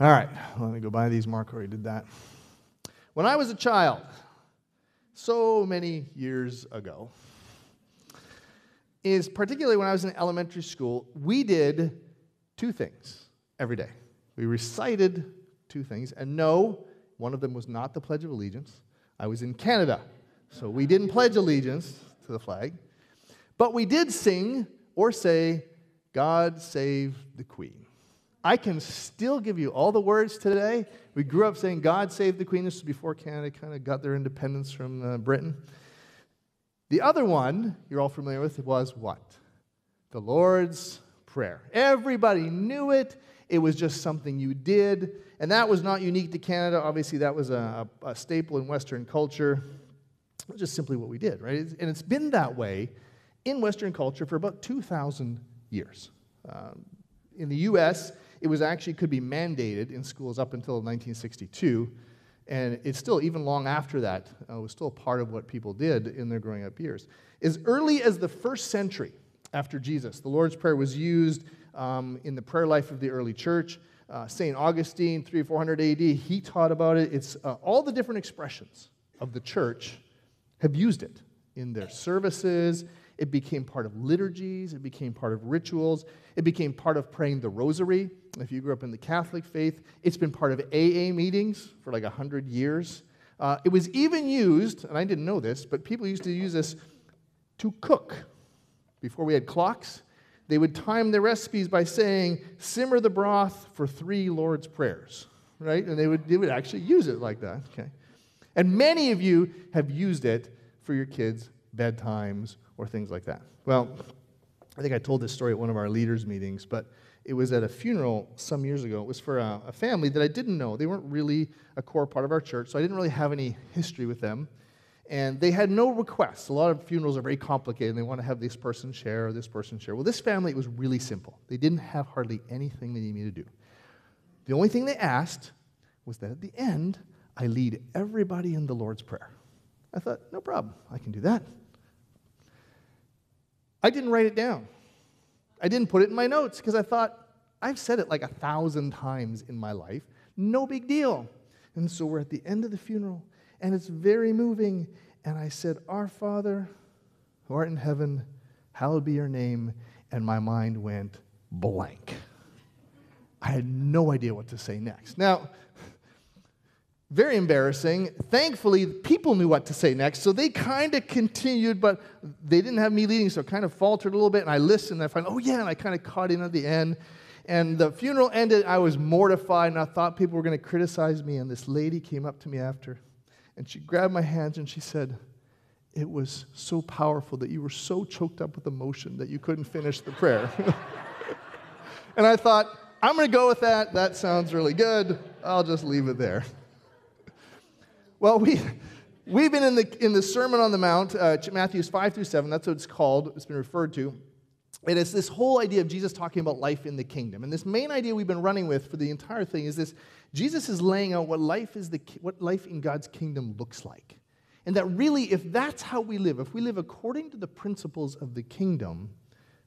All right, let me go by these. Mark already did that. When I was a child, so many years ago, is particularly when I was in elementary school, we did two things every day. We recited two things, and no, one of them was not the Pledge of Allegiance. I was in Canada, so we didn't pledge allegiance to the flag, but we did sing or say, God save the Queen. I can still give you all the words today. We grew up saying, God save the Queen. This was before Canada kind of got their independence from uh, Britain. The other one you're all familiar with was what? The Lord's Prayer. Everybody knew it. It was just something you did. And that was not unique to Canada. Obviously, that was a, a staple in Western culture. It was just simply what we did, right? And it's been that way in Western culture for about 2,000 years. Um, in the US, it was actually could be mandated in schools up until 1962. And it's still, even long after that, uh, was still part of what people did in their growing up years. As early as the first century after Jesus, the Lord's Prayer was used um, in the prayer life of the early church. Uh, St. Augustine, 3 400 AD, he taught about it. It's uh, all the different expressions of the church have used it in their services. It became part of liturgies. It became part of rituals. It became part of praying the rosary. If you grew up in the Catholic faith, it's been part of AA meetings for like 100 years. Uh, it was even used, and I didn't know this, but people used to use this to cook. Before we had clocks, they would time their recipes by saying, simmer the broth for three Lord's prayers, right? And they would, they would actually use it like that, okay? And many of you have used it for your kids' bedtimes or things like that. Well, I think I told this story at one of our leaders' meetings, but it was at a funeral some years ago. It was for a, a, family that I didn't know. They weren't really a core part of our church, so I didn't really have any history with them. And they had no requests. A lot of funerals are very complicated, and they want to have this person share or this person share. Well, this family, it was really simple. They didn't have hardly anything they needed me to do. The only thing they asked was that at the end, I lead everybody in the Lord's Prayer. I thought, no problem, I can do that. I didn't write it down. I didn't put it in my notes because I thought, I've said it like a thousand times in my life. No big deal. And so we're at the end of the funeral, and it's very moving. And I said, Our Father, who art in heaven, hallowed be your name. And my mind went blank. I had no idea what to say next. Now, very embarrassing. Thankfully, people knew what to say next, so they kind of continued, but they didn't have me leading, so kind of faltered a little bit. And I listened, and I found, oh, yeah, and I kind of caught in at the end. And the funeral ended. I was mortified, and I thought people were going to criticize me. And this lady came up to me after, and she grabbed my hands and she said, It was so powerful that you were so choked up with emotion that you couldn't finish the prayer. and I thought, I'm going to go with that. That sounds really good. I'll just leave it there. Well, we, we've been in the, in the Sermon on the Mount, uh, Matthew's 5 through 7. That's what it's called, it's been referred to. And it's this whole idea of Jesus talking about life in the kingdom. And this main idea we've been running with for the entire thing is this Jesus is laying out what life, is the, what life in God's kingdom looks like. And that really, if that's how we live, if we live according to the principles of the kingdom,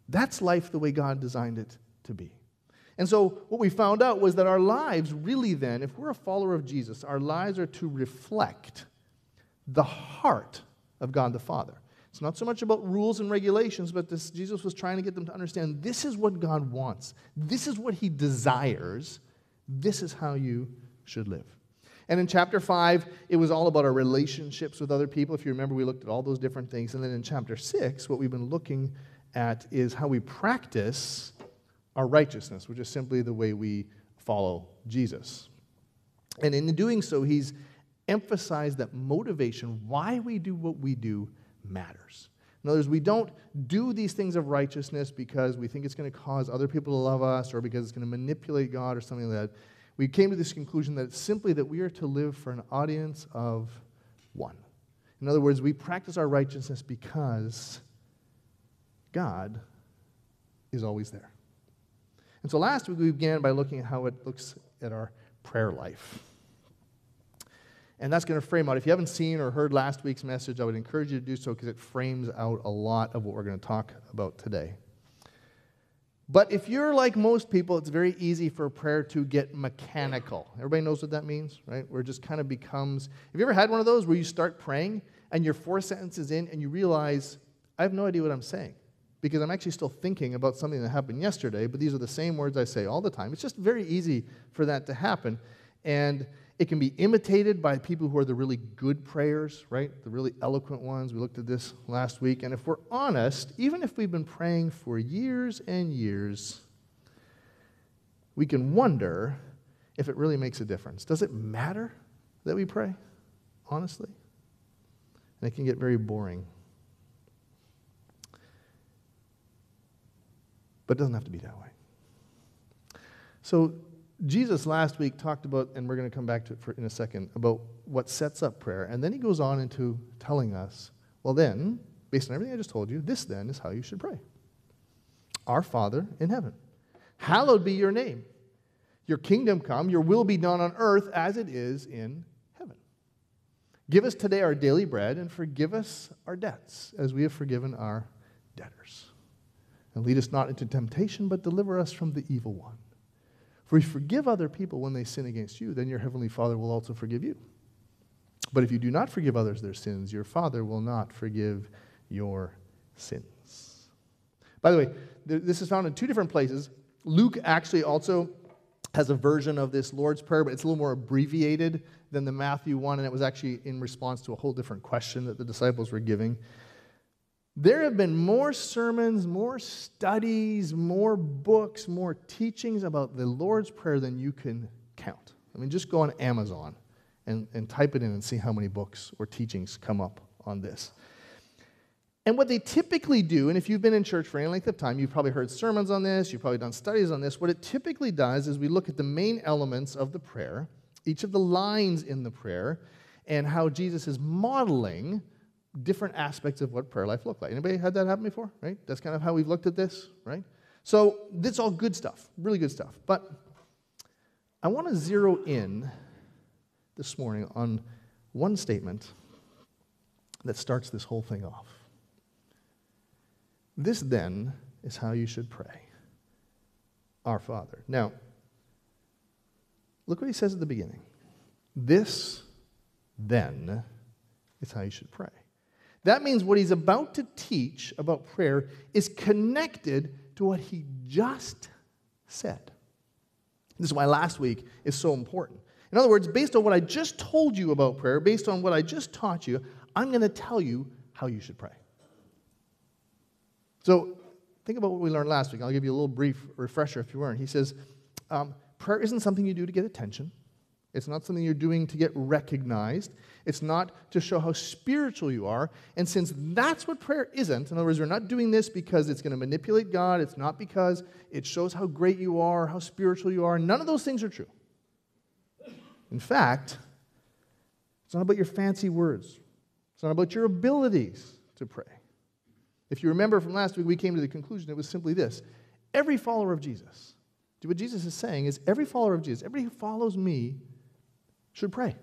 that's life the way God designed it to be. And so, what we found out was that our lives, really, then, if we're a follower of Jesus, our lives are to reflect the heart of God the Father. It's not so much about rules and regulations, but this, Jesus was trying to get them to understand this is what God wants, this is what He desires, this is how you should live. And in chapter 5, it was all about our relationships with other people. If you remember, we looked at all those different things. And then in chapter 6, what we've been looking at is how we practice our righteousness, which is simply the way we follow Jesus. And in doing so, he's emphasized that motivation, why we do what we do, matters. In other words, we don't do these things of righteousness because we think it's going to cause other people to love us or because it's going to manipulate God or something like that. We came to this conclusion that it's simply that we are to live for an audience of one. In other words, we practice our righteousness because God is always there. And so last week we began by looking at how it looks at our prayer life. And that's going to frame out. If you haven't seen or heard last week's message, I would encourage you to do so because it frames out a lot of what we're going to talk about today. But if you're like most people, it's very easy for prayer to get mechanical. Everybody knows what that means, right? Where it just kind of becomes. Have you ever had one of those where you start praying and you're four sentences in and you realize, I have no idea what I'm saying? Because I'm actually still thinking about something that happened yesterday, but these are the same words I say all the time. It's just very easy for that to happen. And it can be imitated by people who are the really good prayers, right? The really eloquent ones. We looked at this last week. And if we're honest, even if we've been praying for years and years, we can wonder if it really makes a difference. Does it matter that we pray? Honestly? And it can get very boring. But it doesn't have to be that way. So, Jesus last week talked about, and we're going to come back to it for, in a second, about what sets up prayer. And then he goes on into telling us, well, then, based on everything I just told you, this then is how you should pray Our Father in heaven, hallowed be your name. Your kingdom come, your will be done on earth as it is in heaven. Give us today our daily bread and forgive us our debts as we have forgiven our debtors. And lead us not into temptation, but deliver us from the evil one. For if you forgive other people when they sin against you, then your heavenly Father will also forgive you. But if you do not forgive others their sins, your Father will not forgive your sins. By the way, this is found in two different places. Luke actually also has a version of this Lord's Prayer, but it's a little more abbreviated than the Matthew one, and it was actually in response to a whole different question that the disciples were giving. There have been more sermons, more studies, more books, more teachings about the Lord's Prayer than you can count. I mean, just go on Amazon and, and type it in and see how many books or teachings come up on this. And what they typically do, and if you've been in church for any length of time, you've probably heard sermons on this, you've probably done studies on this. What it typically does is we look at the main elements of the prayer, each of the lines in the prayer, and how Jesus is modeling different aspects of what prayer life look like. Anybody had that happen before? Right? That's kind of how we've looked at this, right? So this is all good stuff, really good stuff. But I want to zero in this morning on one statement that starts this whole thing off. This then is how you should pray. Our Father. Now, look what he says at the beginning. This then is how you should pray. That means what he's about to teach about prayer is connected to what he just said. This is why last week is so important. In other words, based on what I just told you about prayer, based on what I just taught you, I'm going to tell you how you should pray. So think about what we learned last week. I'll give you a little brief refresher if you weren't. He says, um, prayer isn't something you do to get attention. It's not something you're doing to get recognized. It's not to show how spiritual you are. And since that's what prayer isn't, in other words, we're not doing this because it's going to manipulate God, it's not because it shows how great you are, how spiritual you are. None of those things are true. In fact, it's not about your fancy words, it's not about your abilities to pray. If you remember from last week, we came to the conclusion it was simply this every follower of Jesus, what Jesus is saying is every follower of Jesus, everybody who follows me, should pray.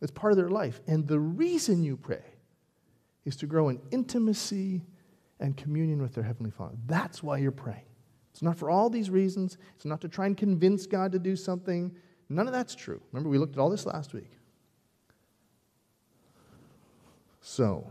It's part of their life. And the reason you pray is to grow in intimacy and communion with their Heavenly Father. That's why you're praying. It's not for all these reasons. It's not to try and convince God to do something. None of that's true. Remember, we looked at all this last week. So,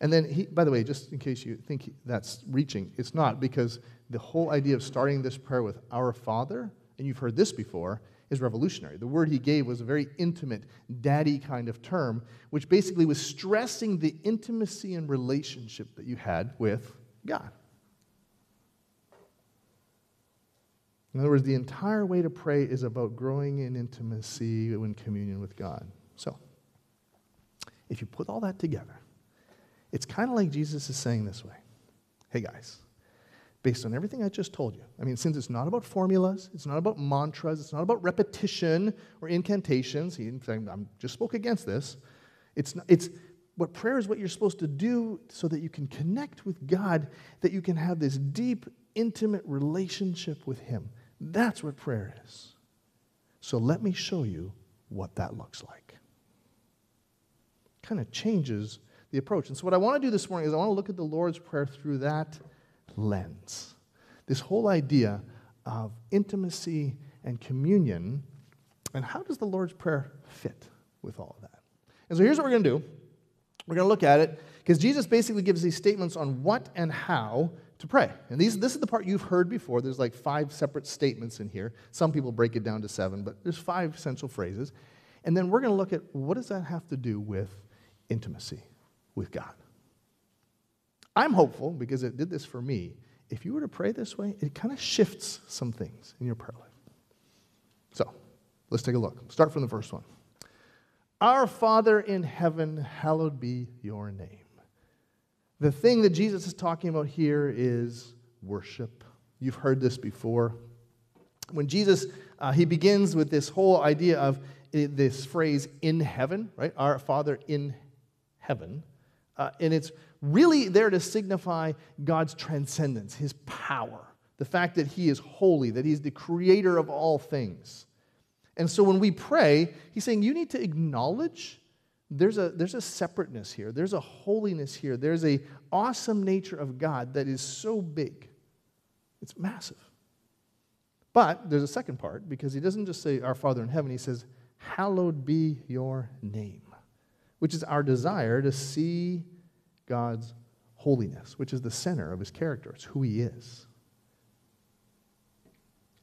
and then, he, by the way, just in case you think that's reaching, it's not because the whole idea of starting this prayer with Our Father, and you've heard this before, is revolutionary. The word he gave was a very intimate, daddy kind of term, which basically was stressing the intimacy and relationship that you had with God. In other words, the entire way to pray is about growing in intimacy and communion with God. So, if you put all that together, it's kind of like Jesus is saying this way Hey, guys, based on everything I just told you. I mean, since it's not about formulas, it's not about mantras, it's not about repetition or incantations. He, in fact, I just spoke against this. It's, not, it's what prayer is what you're supposed to do so that you can connect with God, that you can have this deep, intimate relationship with Him. That's what prayer is. So let me show you what that looks like. Kind of changes the approach. And so, what I want to do this morning is I want to look at the Lord's Prayer through that lens. this whole idea of intimacy and communion. And how does the Lord's Prayer fit with all of that? And so here's what we're going to do we're going to look at it because Jesus basically gives these statements on what and how to pray. And these, this is the part you've heard before. There's like five separate statements in here. Some people break it down to seven, but there's five essential phrases. And then we're going to look at what does that have to do with intimacy with God. I'm hopeful because it did this for me. If you were to pray this way, it kind of shifts some things in your prayer life. So, let's take a look. Start from the first one. Our Father in heaven, hallowed be your name. The thing that Jesus is talking about here is worship. You've heard this before. When Jesus, uh, he begins with this whole idea of uh, this phrase, in heaven, right? Our Father in heaven. Uh, and it's really there to signify God's transcendence, his power, the fact that he is holy, that he's the creator of all things. And so when we pray, he's saying you need to acknowledge there's a, there's a separateness here, there's a holiness here, there's a awesome nature of God that is so big. It's massive. But there's a second part because he doesn't just say, Our Father in heaven, he says, Hallowed be your name, which is our desire to see God's holiness, which is the center of his character. It's who he is.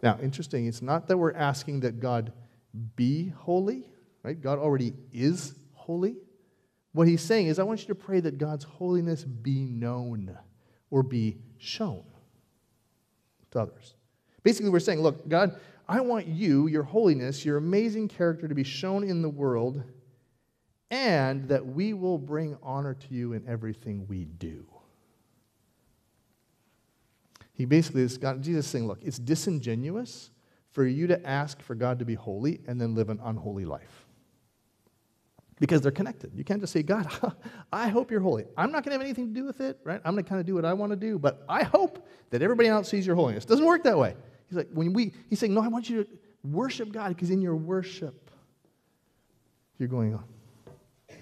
Now, interesting, it's not that we're asking that God be holy, right? God already is holy. What he's saying is, I want you to pray that God's holiness be known or be shown to others. Basically, we're saying, look, God, I want you, your holiness, your amazing character to be shown in the world and that we will bring honor to you in everything we do. He basically is God, Jesus saying, look, it's disingenuous for you to ask for God to be holy and then live an unholy life. Because they're connected. You can't just say, God, I hope you're holy. I'm not going to have anything to do with it, right? I'm going to kind of do what I want to do, but I hope that everybody else sees your holiness. It doesn't work that way. He's like, when we, he's saying, no, I want you to worship God because in your worship, you're going on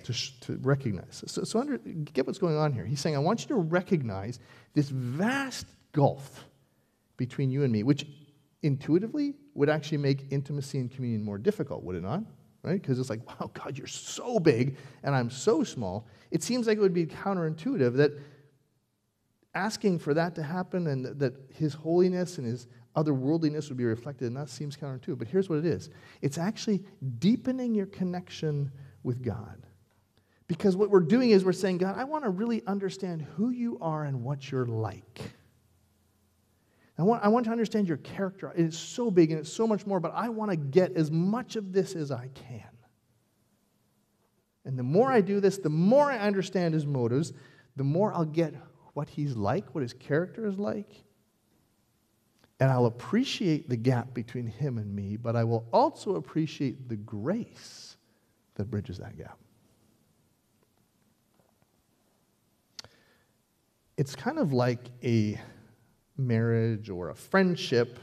to, sh- to recognize. So, so under, get what's going on here. He's saying, I want you to recognize this vast gulf between you and me, which intuitively would actually make intimacy and communion more difficult, would it not? Right? Because it's like, wow, God, you're so big and I'm so small. It seems like it would be counterintuitive that asking for that to happen and that his holiness and his otherworldliness would be reflected, and that seems counterintuitive. But here's what it is it's actually deepening your connection with God. Because what we're doing is we're saying, God, I want to really understand who you are and what you're like. I want, I want to understand your character. It is so big and it's so much more, but I want to get as much of this as I can. And the more I do this, the more I understand his motives, the more I'll get what he's like, what his character is like. And I'll appreciate the gap between him and me, but I will also appreciate the grace that bridges that gap. It's kind of like a marriage or a friendship.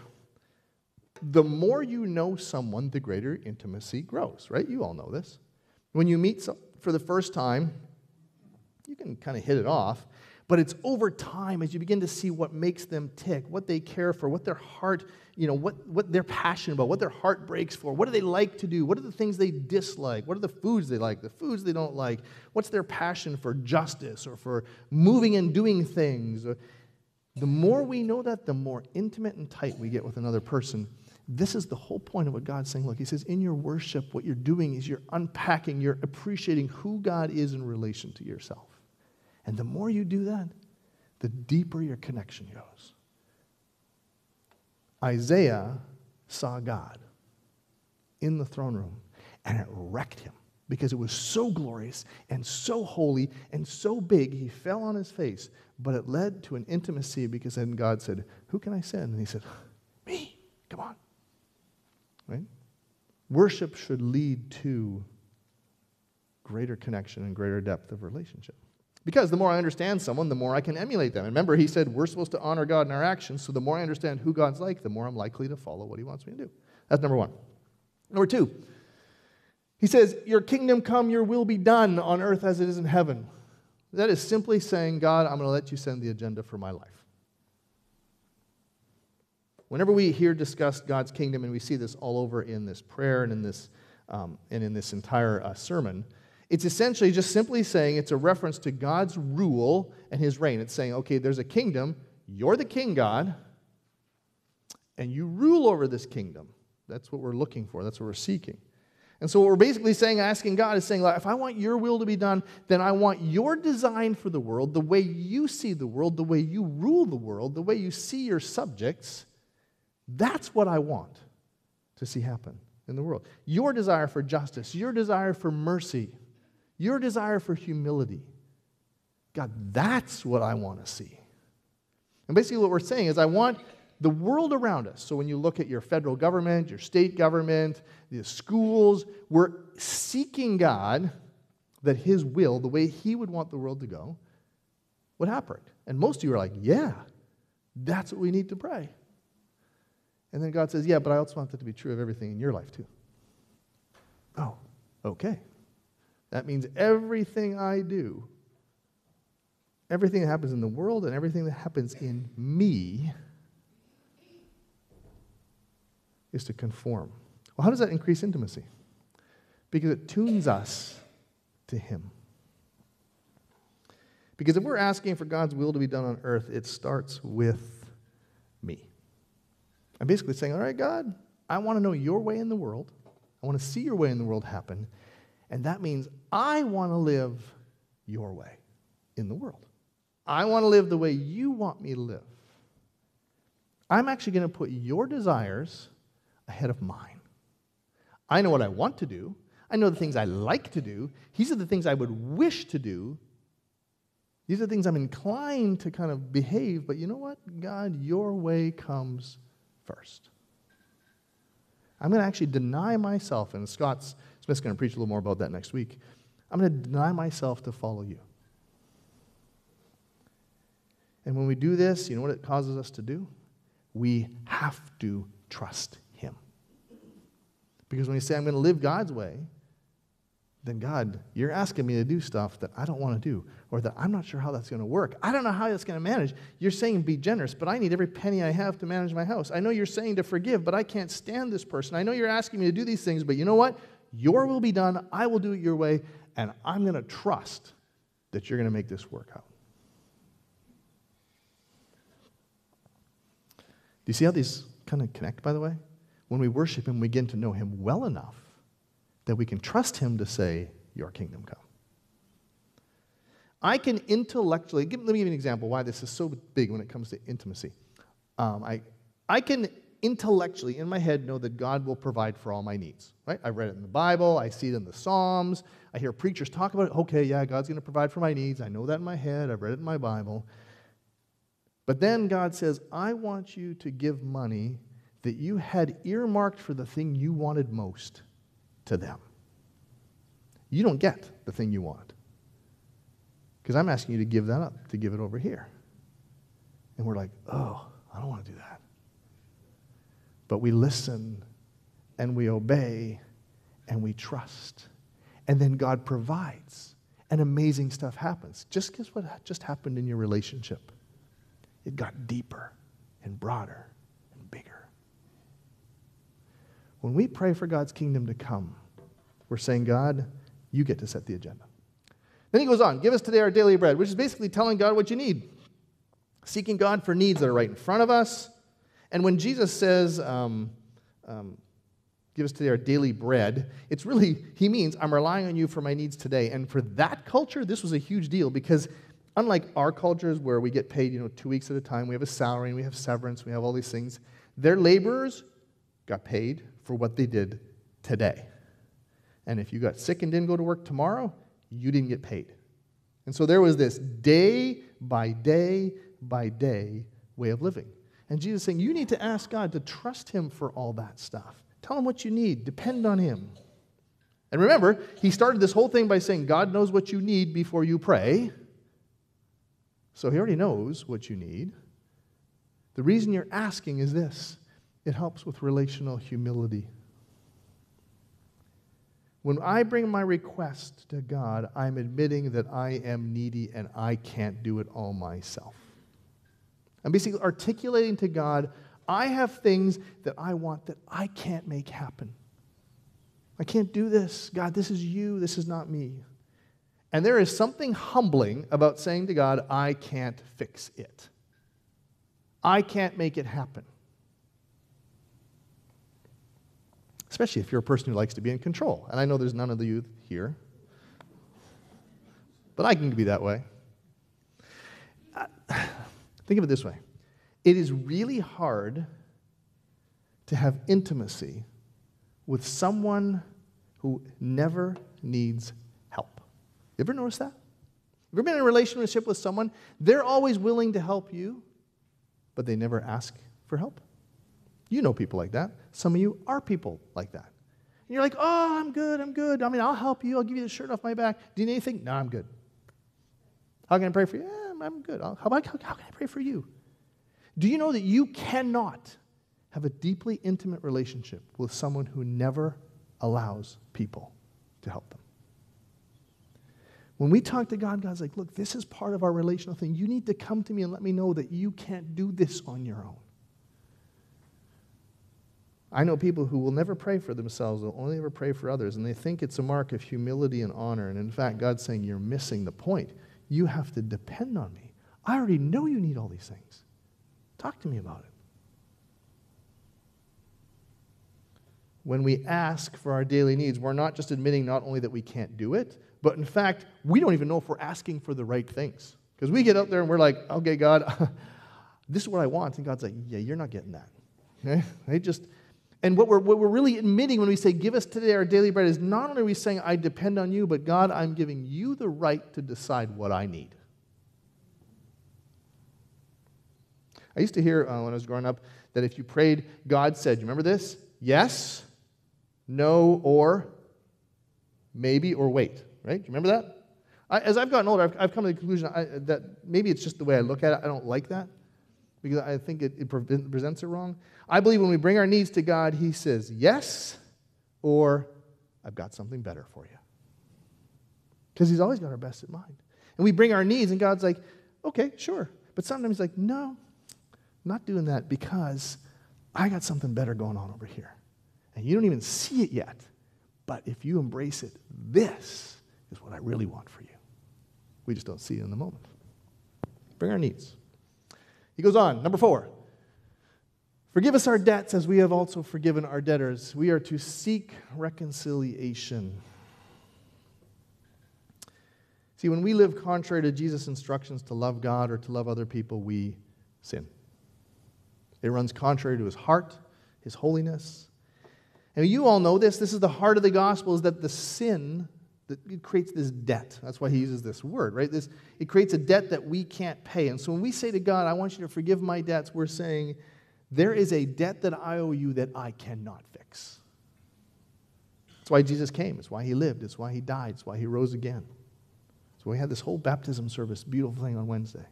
The more you know someone, the greater intimacy grows, right? You all know this. When you meet for the first time, you can kind of hit it off, but it's over time as you begin to see what makes them tick, what they care for, what their heart, you know, what, what they're passionate about, what their heart breaks for, what do they like to do, what are the things they dislike, what are the foods they like, the foods they don't like, what's their passion for justice or for moving and doing things. The more we know that, the more intimate and tight we get with another person. This is the whole point of what God's saying. Look, He says, in your worship, what you're doing is you're unpacking, you're appreciating who God is in relation to yourself. And the more you do that, the deeper your connection goes. Isaiah saw God in the throne room, and it wrecked him because it was so glorious and so holy and so big, he fell on his face. But it led to an intimacy because then God said, Who can I send? And he said, Me, come on. Right? Worship should lead to greater connection and greater depth of relationship. Because the more I understand someone, the more I can emulate them. And remember, he said we're supposed to honor God in our actions, so the more I understand who God's like, the more I'm likely to follow what he wants me to do. That's number one. Number two, he says, Your kingdom come, your will be done on earth as it is in heaven. That is simply saying, God, I'm going to let you send the agenda for my life. Whenever we hear discussed God's kingdom, and we see this all over in this prayer and in this, um, and in this entire uh, sermon, it's essentially just simply saying it's a reference to God's rule and his reign. It's saying, okay, there's a kingdom, you're the king, God, and you rule over this kingdom. That's what we're looking for, that's what we're seeking. And so, what we're basically saying, asking God, is saying, like, if I want your will to be done, then I want your design for the world, the way you see the world, the way you rule the world, the way you see your subjects. That's what I want to see happen in the world. Your desire for justice, your desire for mercy, your desire for humility. God, that's what I want to see. And basically, what we're saying is, I want the world around us. So when you look at your federal government, your state government, the schools, we're seeking God that His will, the way He would want the world to go, would happen. And most of you are like, yeah, that's what we need to pray. And then God says, yeah, but I also want that to be true of everything in your life too. Oh, okay. That means everything I do, everything that happens in the world and everything that happens in me is to conform. Well, how does that increase intimacy? Because it tunes us to Him. Because if we're asking for God's will to be done on earth, it starts with me. I'm basically saying, all right, God, I want to know your way in the world. I want to see your way in the world happen. And that means I want to live your way in the world. I want to live the way you want me to live. I'm actually going to put your desires ahead of mine. I know what I want to do. I know the things I like to do. These are the things I would wish to do. These are the things I'm inclined to kind of behave. But you know what? God, your way comes first. I'm going to actually deny myself, and Scott Smith's going to preach a little more about that next week. I'm going to deny myself to follow you. And when we do this, you know what it causes us to do? We have to trust Him. because when you say, I'm going to live God's way, then God, you're asking me to do stuff that I don't want to do, or that I'm not sure how that's going to work. I don't know how that's going to manage. You're saying be generous, but I need every penny I have to manage my house. I know you're saying to forgive, but I can't stand this person. I know you're asking me to do these things, but you know what? Your will be done. I will do it your way, and I'm going to trust that you're going to make this work out. Do you see how these kind of connect, by the way? when we worship Him, we begin to know Him well enough that we can trust Him to say, Your kingdom come. I can intellectually, give, let me give you an example why this is so big when it comes to intimacy. Um, I, I can intellectually, in my head, know that God will provide for all my needs. Right? I read it in the Bible, I see it in the Psalms, I hear preachers talk about it. Okay, yeah, God's going to provide for my needs. I know that in my head, I've read it in my Bible. But then God says, I want you to give money that you had earmarked for the thing you wanted most to them. You don't get the thing you want. Because I'm asking you to give that up, to give it over here. And we're like, oh, I don't want to do that. But we listen and we obey and we trust. And then God provides. And amazing stuff happens. Just guess what just happened in your relationship? It got deeper and broader and bigger. when we pray for God's kingdom to come, we're saying, God, you get to set the agenda. Then he goes on, give us today our daily bread, which is basically telling God what you need, seeking God for needs that are right in front of us. And when Jesus says, um, um, give us today our daily bread, it's really, he means, I'm relying on you for my needs today. And for that culture, this was a huge deal because unlike our cultures where we get paid, you know, two weeks at a time, we have a salary and we have severance, we have all these things, their laborers got paid for what they did today. And if you got sick and didn't go to work tomorrow, you didn't get paid. And so there was this day by day by day way of living. And Jesus saying, You need to ask God to trust Him for all that stuff. Tell Him what you need, depend on Him. And remember, He started this whole thing by saying, God knows what you need before you pray. So He already knows what you need. The reason you're asking is this it helps with relational humility. When I bring my request to God, I'm admitting that I am needy and I can't do it all myself. I'm basically articulating to God, I have things that I want that I can't make happen. I can't do this. God, this is you. This is not me. And there is something humbling about saying to God, I can't fix it. I can't make it happen. Especially if you're a person who likes to be in control. And I know there's none of the youth here, but I can be that way. Think of it this way it is really hard to have intimacy with someone who never needs help. You ever notice that? You ever been in a relationship with someone? They're always willing to help you, but they never ask for help. You know people like that. Some of you are people like that. And you're like, oh, I'm good, I'm good. I mean, I'll help you. I'll give you the shirt off my back. Do you need anything? No, I'm good. How can I pray for you? Eh, I'm good. How, about, how can I pray for you? Do you know that you cannot have a deeply intimate relationship with someone who never allows people to help them? When we talk to God, God's like, look, this is part of our relational thing. You need to come to me and let me know that you can't do this on your own. I know people who will never pray for themselves, they'll only ever pray for others, and they think it's a mark of humility and honor. And in fact, God's saying, You're missing the point. You have to depend on me. I already know you need all these things. Talk to me about it. When we ask for our daily needs, we're not just admitting not only that we can't do it, but in fact, we don't even know if we're asking for the right things. Because we get up there and we're like, okay, God, this is what I want. And God's like, yeah, you're not getting that. Okay? They just, and what we're, what we're really admitting when we say, give us today our daily bread, is not only are we saying, I depend on you, but God, I'm giving you the right to decide what I need. I used to hear uh, when I was growing up that if you prayed, God said, you remember this? Yes, no, or maybe, or wait, right? Do you remember that? I, as I've gotten older, I've, I've come to the conclusion I, that maybe it's just the way I look at it. I don't like that because I think it, it presents it wrong. I believe when we bring our needs to God, He says, yes, or I've got something better for you. Because He's always got our best in mind. And we bring our needs, and God's like, okay, sure. But sometimes He's like, no, not doing that because I got something better going on over here. And you don't even see it yet. But if you embrace it, this is what I really want for you. We just don't see it in the moment. Bring our needs. He goes on, number four. Forgive us our debts as we have also forgiven our debtors. We are to seek reconciliation. See, when we live contrary to Jesus' instructions to love God or to love other people, we sin. It runs contrary to his heart, his holiness. And you all know this. This is the heart of the gospel is that the sin it creates this debt. That's why he uses this word, right? This it creates a debt that we can't pay. And so when we say to God, I want you to forgive my debts, we're saying there is a debt that I owe you that I cannot fix. That's why Jesus came. It's why he lived. It's why he died. It's why he rose again. So we had this whole baptism service, beautiful thing on Wednesday.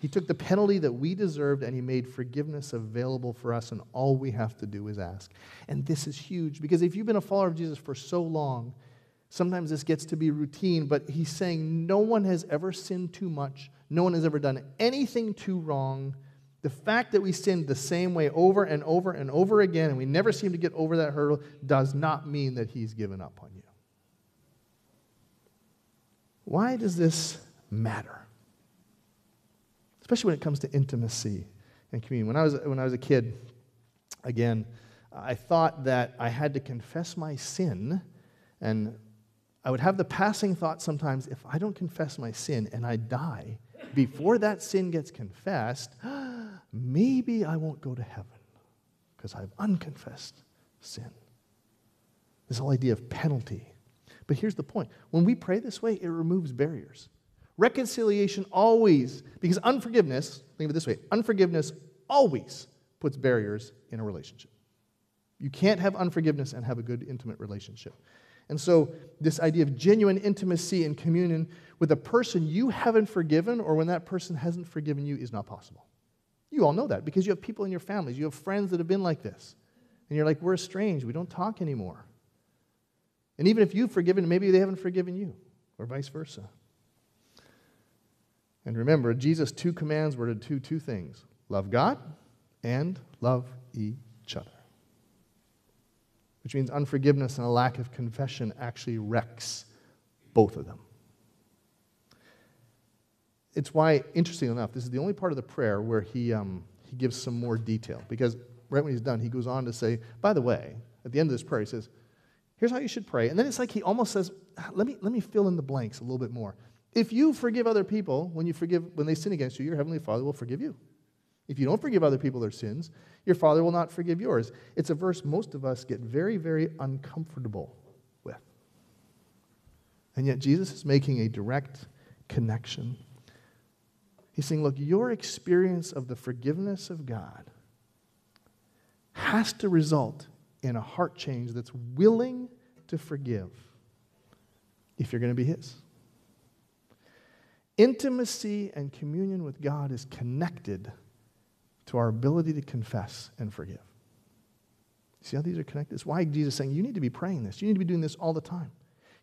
He took the penalty that we deserved and he made forgiveness available for us, and all we have to do is ask. And this is huge because if you've been a follower of Jesus for so long, sometimes this gets to be routine, but he's saying no one has ever sinned too much, no one has ever done anything too wrong. The fact that we sinned the same way over and over and over again, and we never seem to get over that hurdle, does not mean that he's given up on you. Why does this matter? especially when it comes to intimacy and communion. When I was, when I was a kid, again, I thought that I had to confess my sin, and I would have the passing thought sometimes if I don't confess my sin and I die before that sin gets confessed, maybe I won't go to heaven because I have unconfessed sin. This whole idea of penalty. But here's the point when we pray this way, it removes barriers. Reconciliation always, because unforgiveness, think of it this way unforgiveness always puts barriers in a relationship. You can't have unforgiveness and have a good, intimate relationship. And so, this idea of genuine intimacy and communion with a person you haven't forgiven or when that person hasn't forgiven you is not possible. You all know that because you have people in your families, you have friends that have been like this. And you're like, we're estranged, we don't talk anymore. And even if you've forgiven, maybe they haven't forgiven you, or vice versa. And remember, Jesus' two commands were to do two things love God and love each other. Which means unforgiveness and a lack of confession actually wrecks both of them. It's why, interesting enough, this is the only part of the prayer where he, um, he gives some more detail. Because right when he's done, he goes on to say, by the way, at the end of this prayer, he says, here's how you should pray. And then it's like he almost says, let me, let me fill in the blanks a little bit more. If you forgive other people when you forgive when they sin against you, your heavenly Father will forgive you. If you don't forgive other people their sins, your Father will not forgive yours. It's a verse most of us get very, very uncomfortable with. And yet Jesus is making a direct connection. He's saying, look, your experience of the forgiveness of God has to result in a heart change that's willing to forgive if you're going to be His. Intimacy and communion with God is connected to our ability to confess and forgive. See how these are connected? It's why Jesus is saying, You need to be praying this. You need to be doing this all the time.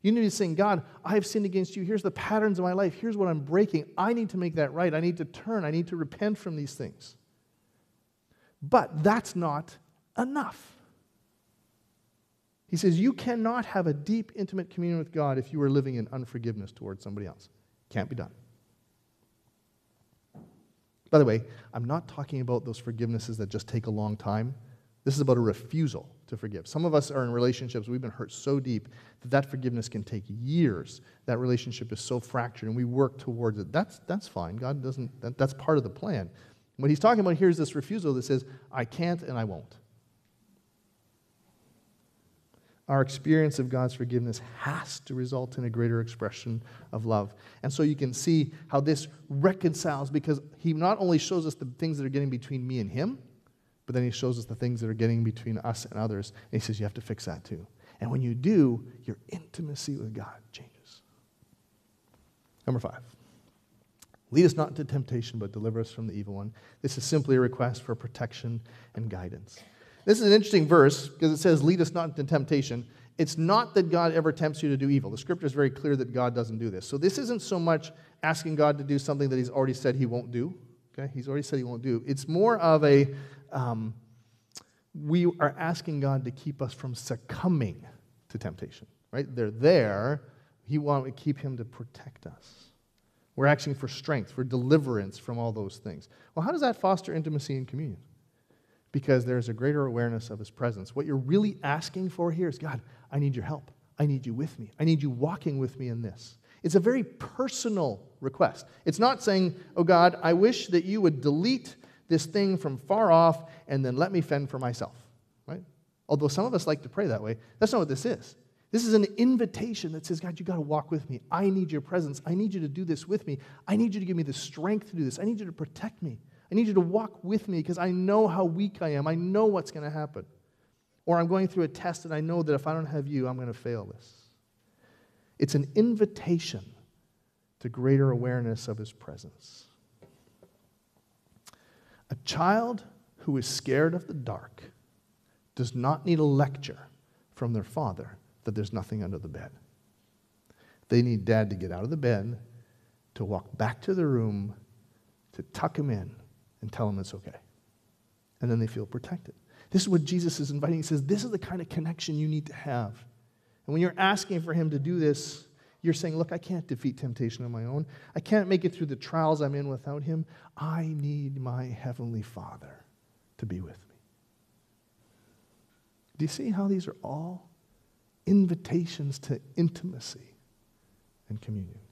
You need to be saying, God, I have sinned against you. Here's the patterns of my life. Here's what I'm breaking. I need to make that right. I need to turn. I need to repent from these things. But that's not enough. He says, You cannot have a deep, intimate communion with God if you are living in unforgiveness towards somebody else. Can't be done. By the way, I'm not talking about those forgivenesses that just take a long time. This is about a refusal to forgive. Some of us are in relationships, we've been hurt so deep that that forgiveness can take years. That relationship is so fractured, and we work towards it. That's, that's fine. God doesn't, that, that's part of the plan. What he's talking about here is this refusal that says, I can't and I won't our experience of God's forgiveness has to result in a greater expression of love. And so you can see how this reconciles because he not only shows us the things that are getting between me and him, but then he shows us the things that are getting between us and others. And he says, You have to fix that too. And when you do, your intimacy with God changes. Number five. Lead us not into temptation, but deliver us from the evil one. This is simply a request for protection and guidance. This is an interesting verse because it says, Lead us not into temptation. It's not that God ever tempts you to do evil. The scripture is very clear that God doesn't do this. So this isn't so much asking God to do something that He's already said He won't do. Okay? He's already said He won't do. It's more of a, um, we are asking God to keep us from succumbing to temptation. Right? They're there. He wants to keep Him to protect us. We're asking for strength, for deliverance from all those things. Well, how does that foster intimacy and communion? Because there's a greater awareness of his presence. What you're really asking for here is God, I need your help. I need you with me. I need you walking with me in this. It's a very personal request. It's not saying, Oh God, I wish that you would delete this thing from far off and then let me fend for myself, right? Although some of us like to pray that way, that's not what this is. This is an invitation that says, God, you got to walk with me. I need your presence. I need you to do this with me. I need you to give me the strength to do this. I need you to protect me. I need you to walk with me because I know how weak I am. I know what's going to happen. Or I'm going through a test and I know that if I don't have you, I'm going to fail this. It's an invitation to greater awareness of his presence. A child who is scared of the dark does not need a lecture from their father that there's nothing under the bed. They need dad to get out of the bed, to walk back to the room, to tuck him in, and tell them it's okay. And then they feel protected. This is what Jesus is inviting. He says, This is the kind of connection you need to have. And when you're asking for Him to do this, you're saying, Look, I can't defeat temptation on my own. I can't make it through the trials I'm in without Him. I need my Heavenly Father to be with me. Do you see how these are all invitations to intimacy and communion?